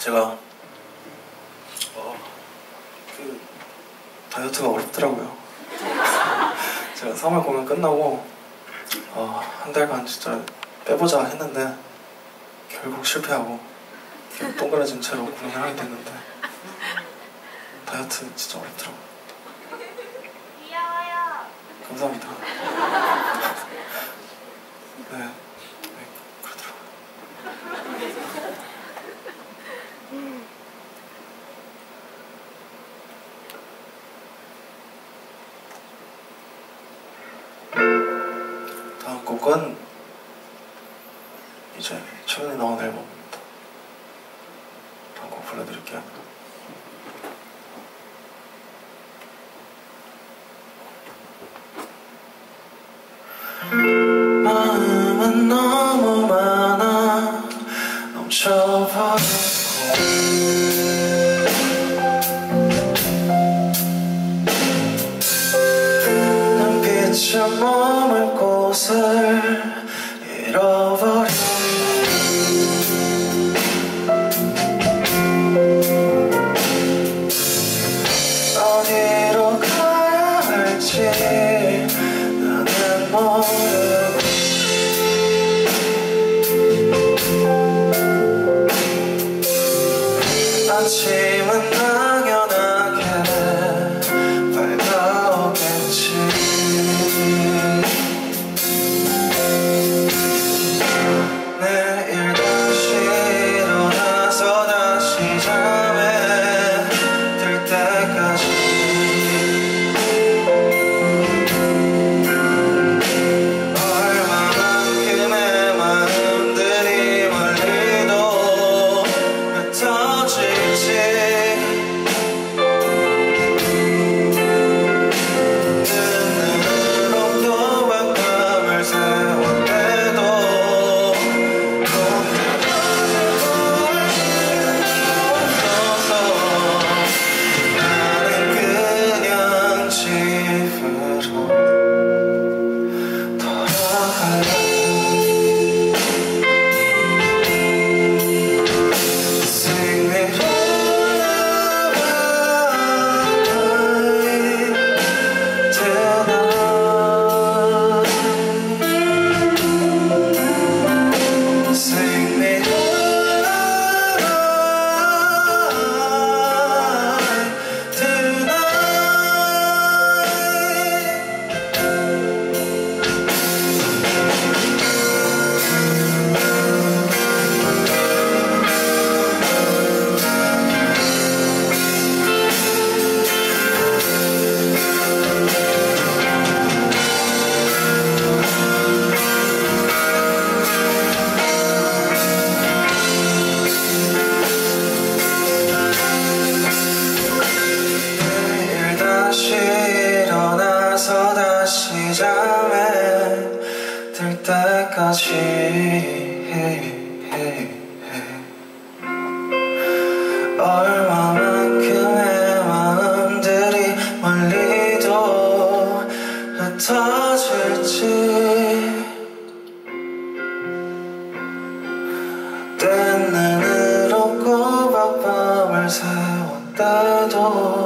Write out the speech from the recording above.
제가 어, 그 다이어트가 어렵더라고요. 제가 3월 공연 끝나고 어, 한 달간 진짜 빼보자 했는데 결국 실패하고 결국 동그라진 채로 공연을 하게 됐는데 다이어트 진짜 어렵더라고요. 귀여워요. 감사합니다. 네, 네 곡은 이제 최근에 나온 앨범입니다. 다음 곡 불러드릴게요. 마음은 너무 많아 넘쳐버렸고 눈빛 은 흩 시 잠에 들 때까지. 얼마만큼의 마음들이 멀리도 흩어질지. 땐 눈으로 꼬박 밤을 새웠대도